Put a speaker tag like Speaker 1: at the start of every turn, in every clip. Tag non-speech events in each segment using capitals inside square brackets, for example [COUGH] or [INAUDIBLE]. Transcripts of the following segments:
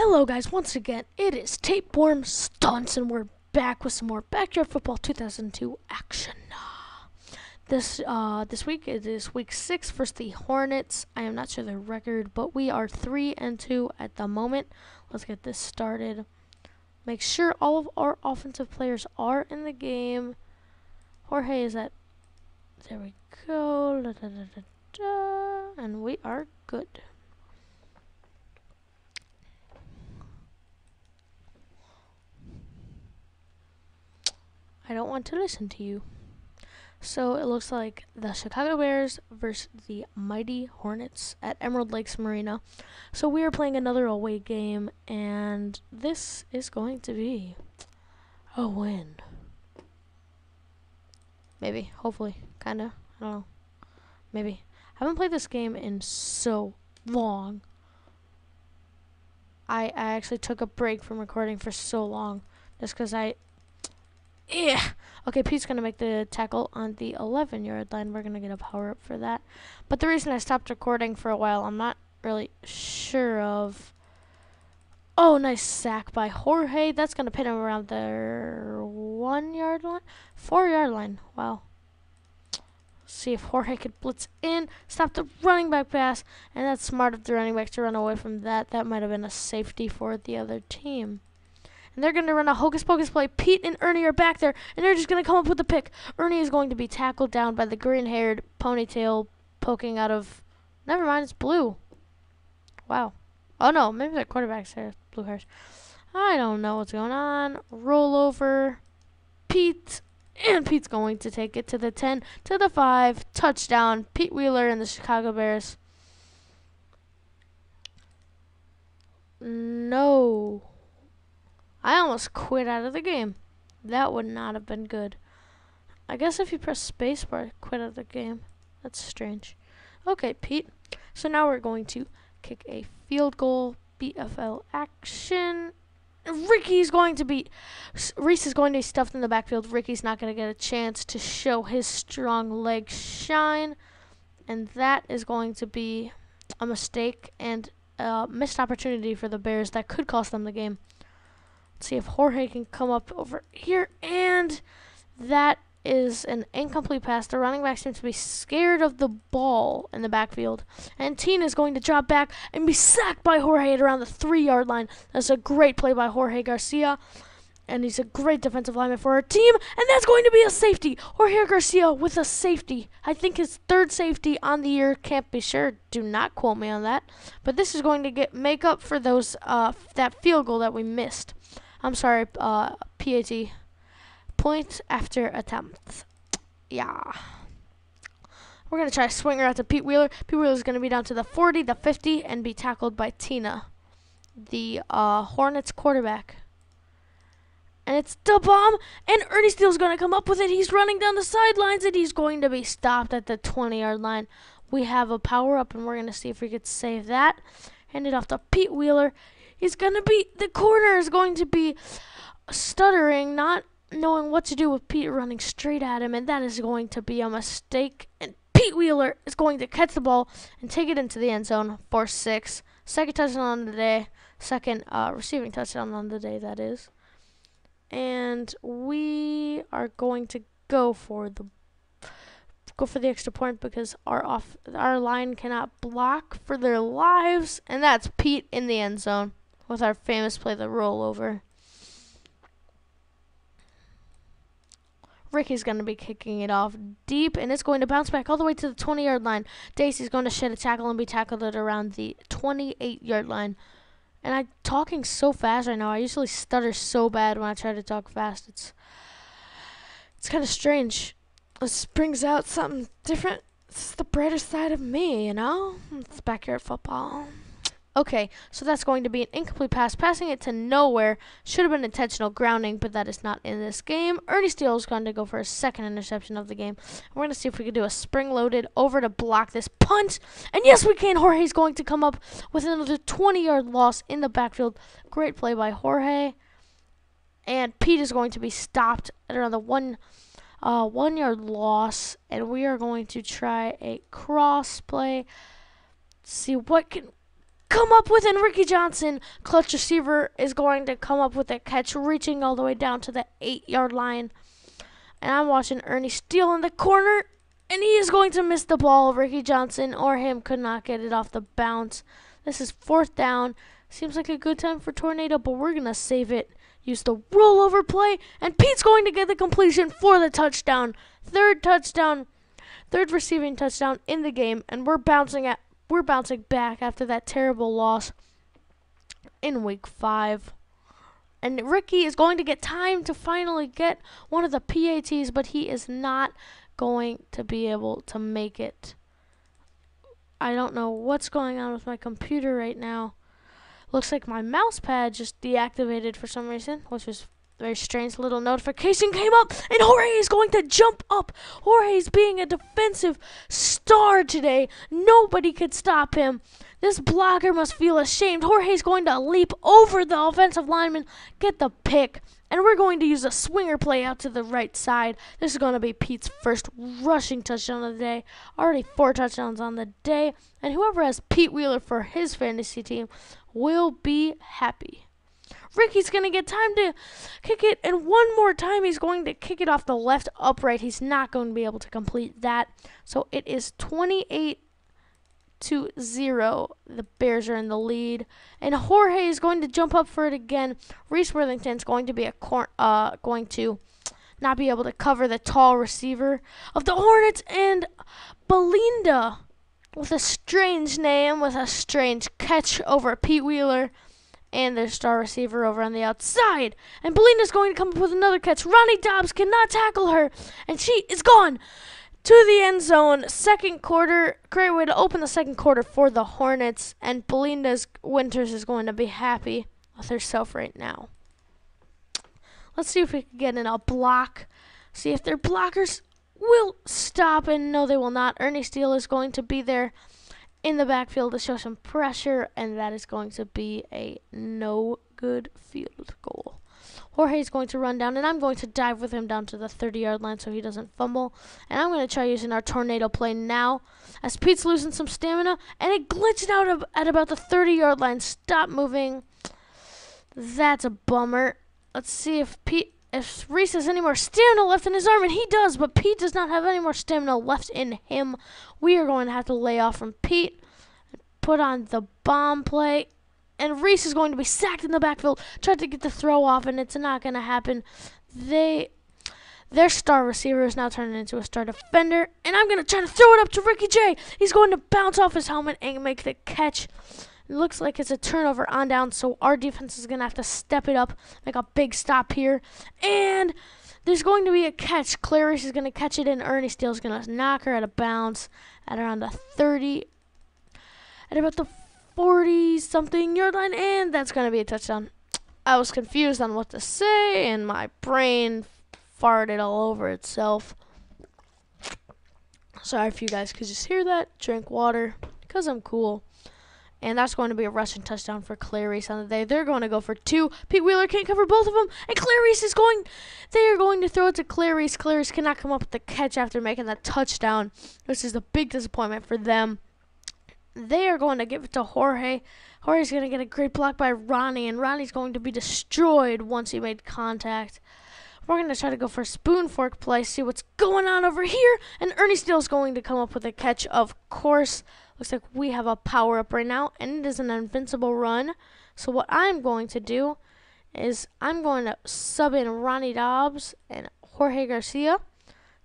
Speaker 1: Hello guys, once again, it is Tapeworm Stunts and we're back with some more Backyard Football 2002 action. This uh, this week it is week 6 versus the Hornets. I am not sure the record, but we are 3 and 2 at the moment. Let's get this started. Make sure all of our offensive players are in the game. Jorge is at There we go. Da, da, da, and we are good. I don't want to listen to you. So it looks like the Chicago Bears versus the Mighty Hornets at Emerald Lakes Marina. So we are playing another away game, and this is going to be a win. Maybe, hopefully, kinda. I don't know. Maybe. I haven't played this game in so long. I, I actually took a break from recording for so long just because I yeah. Okay, Pete's going to make the tackle on the 11 yard line. We're going to get a power up for that. But the reason I stopped recording for a while, I'm not really sure of. Oh, nice sack by Jorge. That's going to pin him around the one yard line. Four yard line. Wow. See if Jorge could blitz in, stop the running back pass, and that's smart of the running back to run away from that. That might have been a safety for the other team. And they're going to run a hocus pocus play. Pete and Ernie are back there, and they're just going to come up with the pick. Ernie is going to be tackled down by the green haired ponytail poking out of. Never mind, it's blue. Wow. Oh no, maybe the quarterback's hair blue hairs. I don't know what's going on. Roll over. Pete. And Pete's going to take it to the 10, to the 5. Touchdown. Pete Wheeler and the Chicago Bears. No. I almost quit out of the game. That would not have been good. I guess if you press spacebar, quit out of the game. That's strange. Okay, Pete. So now we're going to kick a field goal. BFL action. Ricky's going to be. Reese is going to be stuffed in the backfield. Ricky's not going to get a chance to show his strong leg shine. And that is going to be a mistake and a missed opportunity for the Bears that could cost them the game. Let's see if Jorge can come up over here. And that is an incomplete pass. The running back seems to be scared of the ball in the backfield. And Tina is going to drop back and be sacked by Jorge at around the three yard line. That's a great play by Jorge Garcia. And he's a great defensive lineman for our team. And that's going to be a safety. Jorge Garcia with a safety. I think his third safety on the year. Can't be sure. Do not quote me on that. But this is going to get make up for those uh, that field goal that we missed. I'm sorry, uh, PAT. Point after attempt. Yeah. We're going to try a swinger out to Pete Wheeler. Pete Wheeler is going to be down to the 40, the 50, and be tackled by Tina, the uh, Hornets quarterback. And it's the bomb, and Ernie Steele's going to come up with it. He's running down the sidelines, and he's going to be stopped at the 20-yard line. We have a power-up, and we're going to see if we could save that. Hand it off to Pete Wheeler. He's going to be, the corner is going to be stuttering, not knowing what to do with Pete running straight at him, and that is going to be a mistake. And Pete Wheeler is going to catch the ball and take it into the end zone for six. Second touchdown on the day. Second uh, receiving touchdown on the day, that is. And we are going to go for the go for the extra point because our off our line cannot block for their lives, and that's Pete in the end zone with our famous play, the rollover. Ricky's going to be kicking it off deep, and it's going to bounce back all the way to the 20 yard line. Dacey's going to shed a tackle and be tackled at around the 28 yard line. And I'm talking so fast right now. I usually stutter so bad when I try to talk fast. It's it's kind of strange. This brings out something different. It's the brighter side of me, you know? It's backyard football. Okay, so that's going to be an incomplete pass. Passing it to nowhere should have been intentional grounding, but that is not in this game. Ernie Steele is going to go for a second interception of the game. We're going to see if we can do a spring loaded over to block this punt. And yes, we can. Jorge's going to come up with another 20 yard loss in the backfield. Great play by Jorge. And Pete is going to be stopped at around the one. Uh, one yard loss, and we are going to try a cross play. See what can come up with, and Ricky Johnson, clutch receiver, is going to come up with a catch, reaching all the way down to the eight yard line. And I'm watching Ernie Steele in the corner, and he is going to miss the ball. Ricky Johnson or him could not get it off the bounce. This is fourth down. Seems like a good time for Tornado, but we're going to save it. Use the rollover play, and Pete's going to get the completion for the touchdown. Third touchdown, third receiving touchdown in the game, and we're bouncing at we're bouncing back after that terrible loss in week five. And Ricky is going to get time to finally get one of the PATs, but he is not going to be able to make it. I don't know what's going on with my computer right now. Looks like my mouse pad just deactivated for some reason, which is very strange. Little notification came up, and Jorge is going to jump up. Jorge is being a defensive star today. Nobody could stop him. This blocker must feel ashamed. Jorge is going to leap over the offensive lineman, get the pick, and we're going to use a swinger play out to the right side. This is going to be Pete's first rushing touchdown of the day. Already four touchdowns on the day, and whoever has Pete Wheeler for his fantasy team will be happy. Ricky's going to get time to kick it, and one more time he's going to kick it off the left upright. He's not going to be able to complete that. So it is 28 to 0. The Bears are in the lead. And Jorge is going to jump up for it again. Reese Worthington's going to be a cor- uh going to not be able to cover the tall receiver of the Hornets and Belinda with a strange name with a strange catch over Pete Wheeler and their star receiver over on the outside. And Belinda's going to come up with another catch. Ronnie Dobbs cannot tackle her, and she is gone to the end zone. Second quarter, great way to open the second quarter for the Hornets, and Belinda's Winters is going to be happy with herself right now. Let's see if we can get in a block. See if their blockers will stop, and no, they will not. Ernie Steele is going to be there in the backfield to show some pressure, and that is going to be a no good field goal. Jorge is going to run down, and I'm going to dive with him down to the 30 yard line so he doesn't fumble. And I'm going to try using our tornado play now as Pete's losing some stamina, and it glitched out at about the 30 yard line. Stop moving. That's a bummer. Let's see if Pete. If Reese has any more stamina left in his arm, and he does, but Pete does not have any more stamina left in him, we are going to have to lay off from Pete, And put on the bomb play, and Reese is going to be sacked in the backfield. Tried to get the throw off, and it's not going to happen. They, their star receiver is now turning into a star defender, and I'm going to try to throw it up to Ricky J. He's going to bounce off his helmet and make the catch. It looks like it's a turnover on down, so our defense is going to have to step it up, make a big stop here, and there's going to be a catch. Clarice is going to catch it, and Ernie Steele's going to knock her out of bounds at around the 30, at about the 40 something yard line, and that's going to be a touchdown. I was confused on what to say, and my brain farted all over itself. Sorry if you guys could just hear that. Drink water, because I'm cool. And that's going to be a rushing touchdown for Clarice on the day. They're going to go for two. Pete Wheeler can't cover both of them. And Clarice is going, they are going to throw it to Clarice. Clarice cannot come up with the catch after making that touchdown. This is a big disappointment for them they are going to give it to Jorge. Jorge's going to get a great block by Ronnie, and Ronnie's going to be destroyed once he made contact. We're going to try to go for a spoon fork play, see what's going on over here. And Ernie Steele's going to come up with a catch, of course. Looks like we have a power up right now, and it is an invincible run. So what I'm going to do is I'm going to sub in Ronnie Dobbs and Jorge Garcia,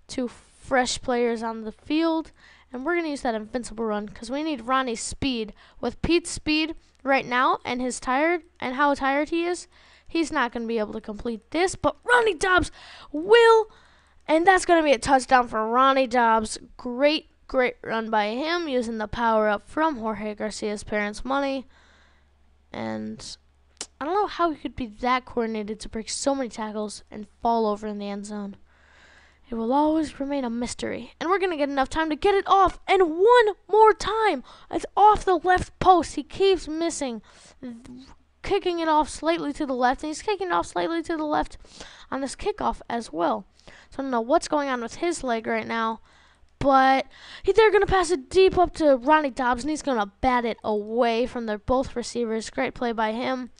Speaker 1: two fresh players on the field. And we're going to use that invincible run because we need Ronnie's speed. With Pete's speed right now and his tired and how tired he is, he's not going to be able to complete this. But Ronnie Dobbs will. And that's going to be a touchdown for Ronnie Dobbs. Great, great run by him using the power up from Jorge Garcia's parents' money. And I don't know how he could be that coordinated to break so many tackles and fall over in the end zone. It will always remain a mystery. And we're going to get enough time to get it off. And one more time. It's off the left post. He keeps missing. Kicking it off slightly to the left. And he's kicking it off slightly to the left on this kickoff as well. So I don't know what's going on with his leg right now. but he, they're going to pass it deep up to Ronnie Dobbs, and he's going to bat it away from their both receivers. Great play by him.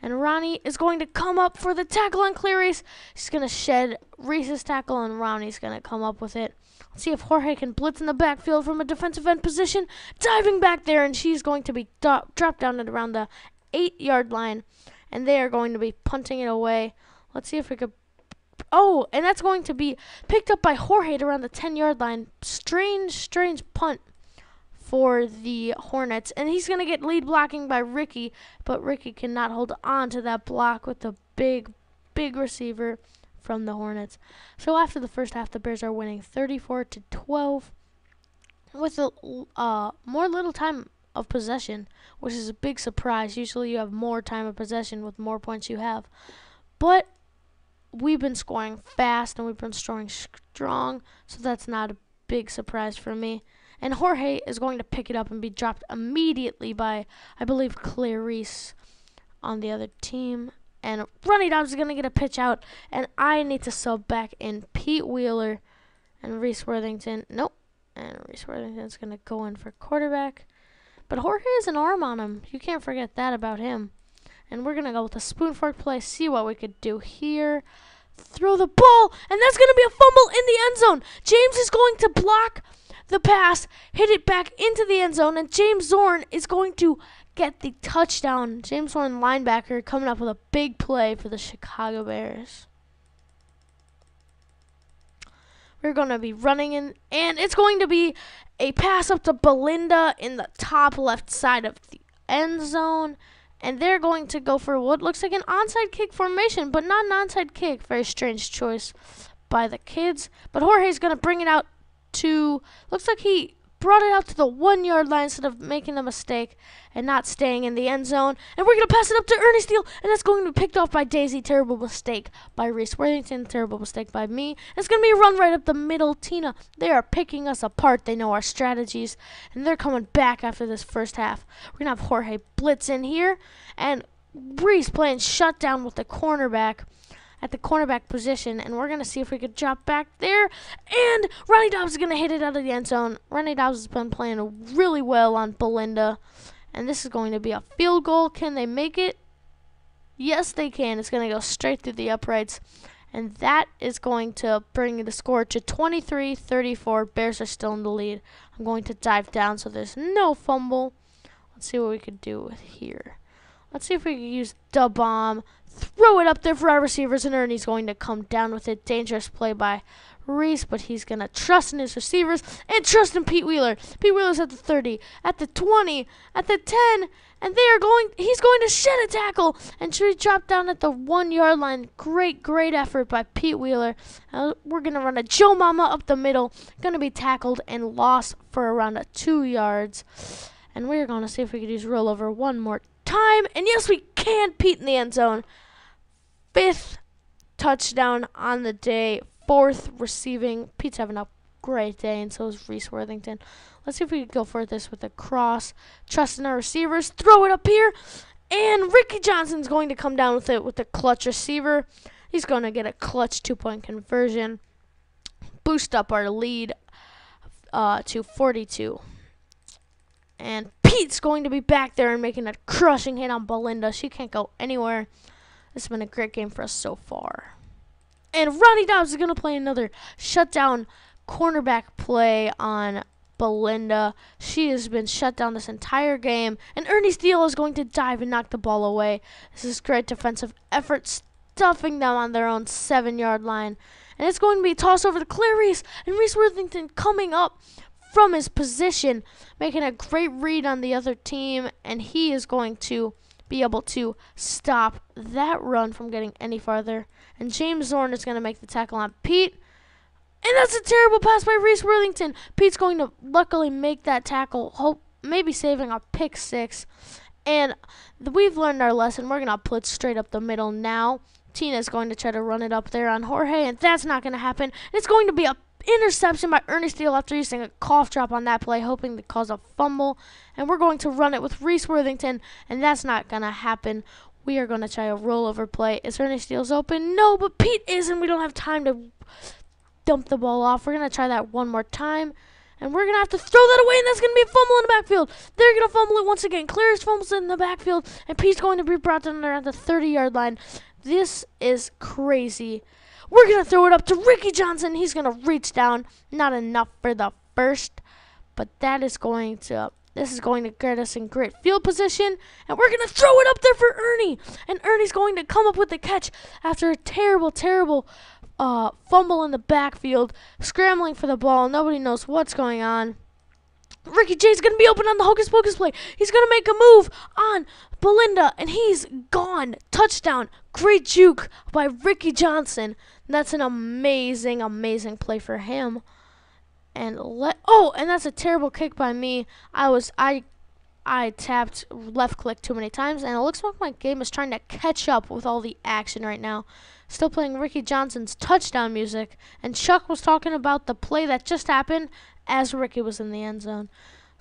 Speaker 1: And Ronnie is going to come up for the tackle on Cleary's. He's going to shed Reese's tackle, and Ronnie's going to come up with it. Let's see if Jorge can blitz in the backfield from a defensive end position. Diving back there, and she's going to be do- dropped down at around the eight yard line. And they are going to be punting it away. Let's see if we could Oh, and that's going to be picked up by Jorge around the 10 yard line. Strange, strange punt for the Hornets. And he's going to get lead blocking by Ricky, but Ricky cannot hold on to that block with the big, big receiver from the Hornets. So after the first half, the Bears are winning 34 to 12 with a uh, more little time of possession, which is a big surprise. Usually you have more time of possession with more points you have. But we've been scoring fast and we've been scoring strong, so that's not a big surprise for me. And Jorge is going to pick it up and be dropped immediately by, I believe, Clarice on the other team. And Ronnie Dobbs is going to get a pitch out, and I need to sub back in Pete Wheeler and Reese Worthington. Nope. And Reese Worthington's going to go in for quarterback. But Jorge has an arm on him. You can't forget that about him. And we're going to go with a spoon fork play, see what we could do here. Throw the ball, and that's going to be a fumble in the end zone. James is going to block the pass, hit it back into the end zone, and James Zorn is going to get the touchdown. James Zorn, linebacker, coming up with a big play for the Chicago Bears. We're going to be running in, and it's going to be a pass up to Belinda in the top left side of the end zone and they're going to go for what looks like an onside kick formation, but not an onside kick. Very strange choice by the kids. But Jorge's going to bring it out to, looks like he brought it out to the one yard line instead of making a mistake and not staying in the end zone. And we're going to pass it up to Ernie Steele, and that's going to be picked off by Daisy. Terrible mistake by Reese Worthington. Terrible mistake by me. And it's going to be a run right up the middle. Tina, they are picking us apart. They know our strategies, and they're coming back after this first half. We're going to have Jorge Blitz in here, and Reese playing shutdown with the cornerback at the cornerback position, and we're going to see if we could drop back there. And Ronnie Dobbs is going to hit it out of the end zone. Ronnie Dobbs has been playing really well on Belinda, and this is going to be a field goal. Can they make it? Yes, they can. It's going to go straight through the uprights. And that is going to bring the score to 23 34. Bears are still in the lead. I'm going to dive down so there's no fumble. Let's see what we could do with here. Let's see if we can use the bomb throw it up there for our receivers, and Ernie's going to come down with it. Dangerous play by Reese, but he's going to trust in his receivers and trust in Pete Wheeler. Pete Wheeler's at the 30, at the 20, at the 10, and they are going, he's going to shed a tackle and should drop down at the one yard line. Great, great effort by Pete Wheeler. Uh, we're going to run a Joe Mama up the middle, going to be tackled and lost for around two yards. And we're going to see if we can use rollover one more time. And yes, we can. Pete in the end zone fifth touchdown on the day, fourth receiving. Pete's having a great day, and so is Reese Worthington. Let's see if we can go for this with a cross. Trust in our receivers. Throw it up here. And Ricky Johnson's going to come down with it with a clutch receiver. He's going to get a clutch two point conversion. Boost up our lead uh, to 42. And Pete's going to be back there and making a crushing hit on Belinda. She can't go anywhere. It's been a great game for us so far. And Ronnie Dobbs is going to play another shutdown cornerback play on Belinda. She has been shut down this entire game. And Ernie Steele is going to dive and knock the ball away. This is great defensive effort, stuffing them on their own seven yard line. And it's going to be tossed over to Reese. And Reese Worthington coming up from his position, making a great read on the other team. And he is going to be able to stop that run from getting any farther. And James Zorn is going to make the tackle on Pete. And that's a terrible pass by Reese Worthington. Pete's going to luckily make that tackle, hope maybe saving a pick six. And we've learned our lesson. We're going to blitz straight up the middle now. Tina's going to try to run it up there on Jorge, and that's not going to happen. It's going to be a interception by Ernest Steele after using a cough drop on that play, hoping to cause a fumble. And we're going to run it with Reese Worthington, and that's not going to happen. We are going to try a rollover play. Is Ernie Steele's open? No, but Pete is, and We don't have time to dump the ball off. We're going to try that one more time. And we're going to have to throw that away, and that's going to be a fumble in the backfield. They're going to fumble it once again. Clears fumbles in the backfield, and Pete's going to be brought down there at the 30 yard line. This is crazy. We're going to throw it up to Ricky Johnson. He's going to reach down. Not enough for the first, but that is going to. This is going to get us in great field position, and we're going to throw it up there for Ernie. And Ernie's going to come up with the catch after a terrible, terrible uh, fumble in the backfield, scrambling for the ball. Nobody knows what's going on. Ricky J's going to be open on the hocus pocus play. He's going to make a move on Belinda, and he's gone. Touchdown. Great juke by Ricky Johnson. That's an amazing, amazing play for him. And let oh, and that's a terrible kick by me. I was I I tapped left click too many times, and it looks like my game is trying to catch up with all the action right now. Still playing Ricky Johnson's touchdown music, and Chuck was talking about the play that just happened as Ricky was in the end zone.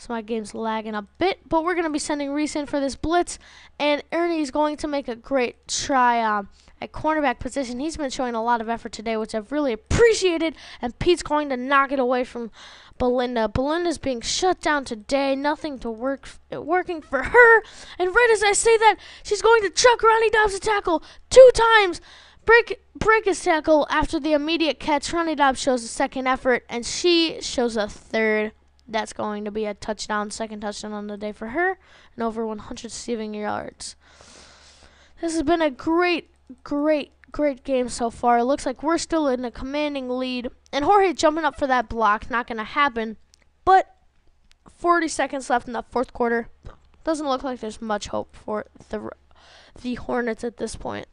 Speaker 1: So my game's lagging a bit, but we're going to be sending Reese in for this blitz, and Ernie's going to make a great try uh, at cornerback position. He's been showing a lot of effort today, which I've really appreciated, and Pete's going to knock it away from Belinda. Belinda's being shut down today, nothing to work working for her, and right as I say that, she's going to chuck Ronnie Dobbs a tackle two times. Break break his tackle after the immediate catch. Ronnie Dobbs shows a second effort, and she shows a third. That's going to be a touchdown, second touchdown on the day for her, and over 100 receiving yards. This has been a great, great, great game so far. It looks like we're still in a commanding lead, and Jorge jumping up for that block, not going to happen. But 40 seconds left in the fourth quarter. Doesn't look like there's much hope for the the Hornets at this point.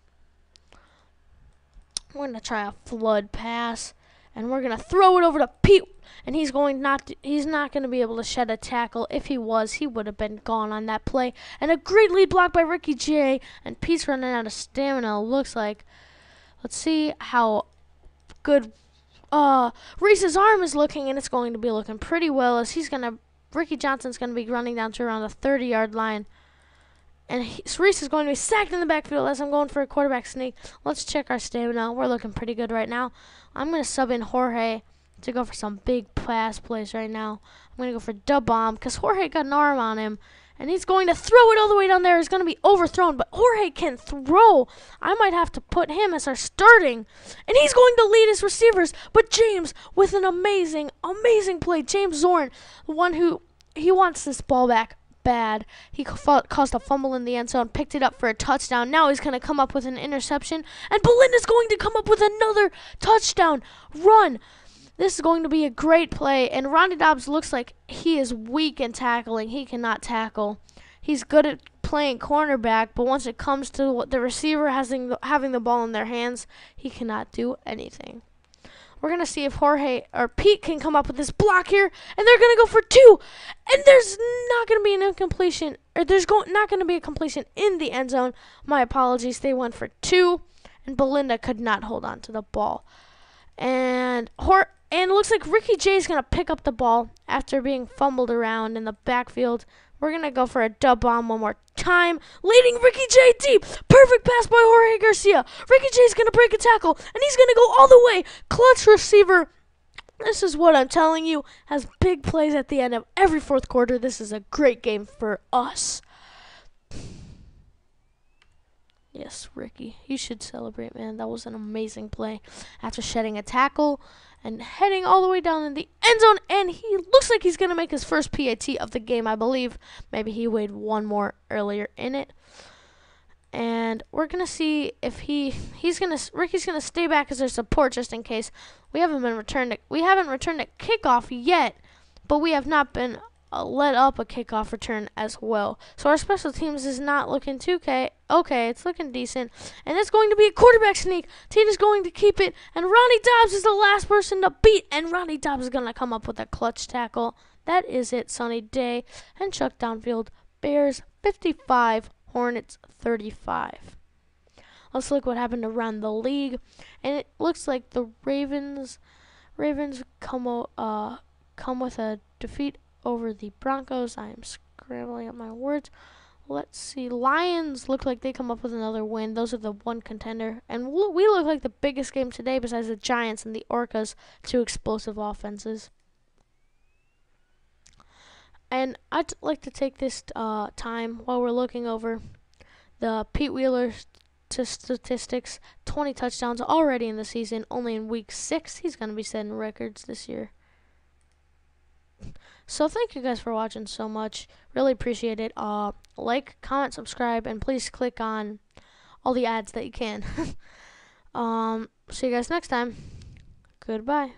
Speaker 1: We're going to try a flood pass, and we're going to throw it over to Pete, and he's going not to, he's not going to be able to shed a tackle. If he was, he would have been gone on that play. And a great lead block by Ricky J, and Pete's running out of stamina. Looks like. Let's see how good uh, Reese's arm is looking, and it's going to be looking pretty well as he's going to. Ricky Johnson's going to be running down to around the 30 yard line. And Reese is going to be sacked in the backfield as I'm going for a quarterback sneak. Let's check our stamina. We're looking pretty good right now. I'm going to sub in Jorge to go for some big pass plays right now. I'm going to go for dub bomb because Jorge got an arm on him. And he's going to throw it all the way down there. He's going to be overthrown, but Jorge can throw. I might have to put him as our starting. And he's going to lead his receivers. But James, with an amazing, amazing play. James Zorn, the one who, he wants this ball back bad. He caused a fumble in the end zone, picked it up for a touchdown. Now he's going to come up with an interception, and Belinda's going to come up with another touchdown run. This is going to be a great play, and Ronnie Dobbs looks like he is weak in tackling. He cannot tackle. He's good at playing cornerback, but once it comes to the receiver having the, having the ball in their hands, he cannot do anything. We're going to see if Jorge or Pete can come up with this block here, and they're going to go for two. And there's not going to be an incompletion, or there's go- not going to be a completion in the end zone. My apologies. They went for two, and Belinda could not hold on to the ball. And Hor- and it looks like Ricky J is going to pick up the ball after being fumbled around in the backfield. We're going to go for a dub bomb one more time, leading Ricky J deep. Perfect pass by Jorge Garcia. Ricky J is going to break a tackle, and he's going to go all the way. Clutch receiver. This is what I'm telling you. Has big plays at the end of every fourth quarter. This is a great game for us. Yes, Ricky, you should celebrate, man. That was an amazing play. After shedding a tackle, and heading all the way down in the end zone. And he looks like he's going to make his first PAT of the game, I believe. Maybe he weighed one more earlier in it. And we're going to see if he he's going to Ricky's going to stay back as our support just in case. We haven't been returned to, we haven't returned a kickoff yet, but we have not been uh, let up a kickoff return as well. So our special teams is not looking too okay. Okay, it's looking decent. And it's going to be a quarterback sneak. Tina's going to keep it. And Ronnie Dobbs is the last person to beat. And Ronnie Dobbs is going to come up with a clutch tackle. That is it, sunny day. And Chuck Downfield. Bears 55, Hornets 35. Let's look what happened around the league. And it looks like the Ravens Ravens come uh come with a defeat over the Broncos. I am scrambling up my words. Let's see. Lions look like they come up with another win. Those are the one contender. And we look like the biggest game today besides the Giants and the Orcas, two explosive offenses. and I'd like to take this uh, time while we're looking over the Pete Wheeler st- statistics 20 touchdowns already in the season, only in week six. He's going to be setting records this year. So thank you guys for watching so much. Really appreciate it. Uh, like, comment, subscribe, and please click on all the ads that you can. [LAUGHS] um, see you guys next time. Goodbye.